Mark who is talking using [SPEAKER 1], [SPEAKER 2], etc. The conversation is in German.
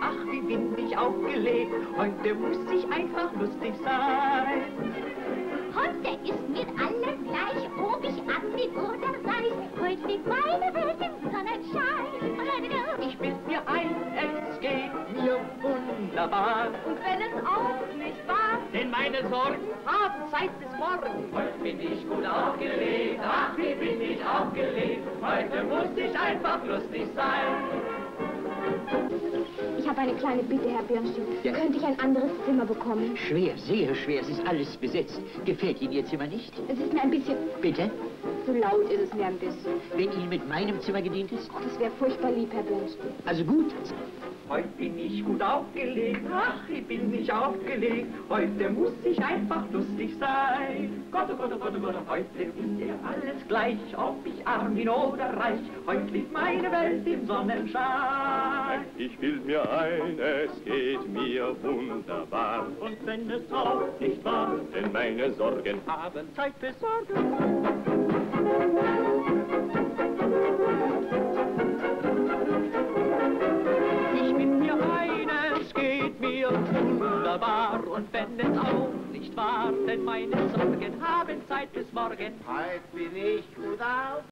[SPEAKER 1] Ach, wie bin ich aufgelegt, heute muss ich einfach lustig sein.
[SPEAKER 2] Heute ist mir alles gleich, ob ich anlieg oder reich. Heute liegt meine Welt im Sonnenschein.
[SPEAKER 1] Ich bild mir ein, es geht mir wunderbar.
[SPEAKER 2] Und wenn es auch nicht wahr,
[SPEAKER 1] Denn meine Sorgen haben Zeit bis morgen. Heute bin ich gut aufgelegt, ach, wie bin ich aufgelegt. Heute muss ich einfach lustig sein.
[SPEAKER 3] Ich habe eine kleine Bitte, Herr Birnstein.
[SPEAKER 4] Ja.
[SPEAKER 3] Könnte ich ein anderes Zimmer bekommen?
[SPEAKER 4] Schwer, sehr schwer. Es ist alles besetzt. Gefällt Ihnen Ihr Zimmer nicht?
[SPEAKER 3] Es ist mir ein bisschen...
[SPEAKER 4] Bitte?
[SPEAKER 3] Zu laut ist es mir ein bisschen.
[SPEAKER 4] Wenn Ihnen mit meinem Zimmer gedient ist?
[SPEAKER 3] Oh, das wäre furchtbar lieb, Herr Birnstein.
[SPEAKER 4] Also gut.
[SPEAKER 1] Heute bin ich gut aufgelegt, ach, wie bin ich aufgelegt. Heute muss ich einfach lustig sein. Gott, oh Gott, oh Gott, oh Gott, heute ist dir alles gleich, ob ich arm bin oder reich. Heute liegt meine Welt im Sonnenschein.
[SPEAKER 5] Ich bild mir ein, es geht mir wunderbar.
[SPEAKER 1] Und wenn es auch nicht wahr,
[SPEAKER 5] Denn meine Sorgen
[SPEAKER 1] haben Zeit bis Sorgen. Ich bin mir eines, geht mir wunderbar. Und wenn es auch nicht wahr, denn meine Sorgen haben Zeit bis morgen.
[SPEAKER 6] Heute bin ich gut auf.